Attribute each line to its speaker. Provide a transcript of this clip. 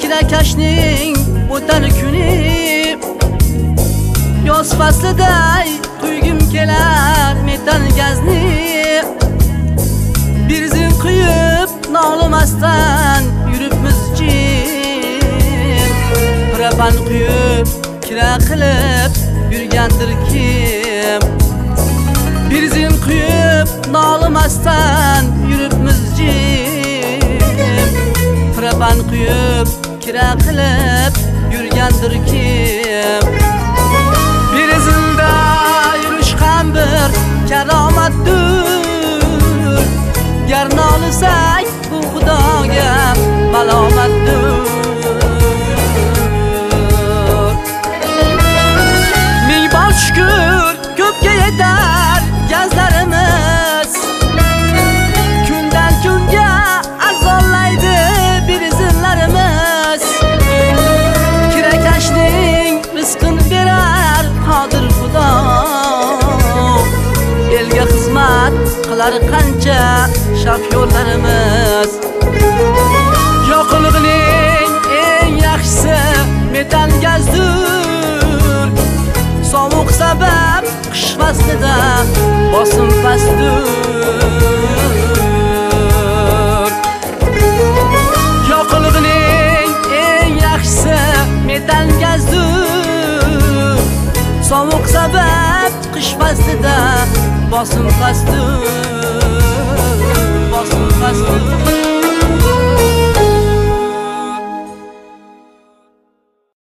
Speaker 1: kirakashning o'tar kuni. Yoz fasliday quygim kelar metan gazni. Bir zin quyib nolimasdan yuribmiz jim. Propan quyib kira qilib yurgandir kim? Bir zin quyib nolimasdan propan quyib kira qilib xizmat qancha shofyorlarimiz yoqilg'ining eng yaxshisi metan gazdir. Sovuq sabab qish faslida bosim pastdir. Sabab qish faslida bosim pastdir.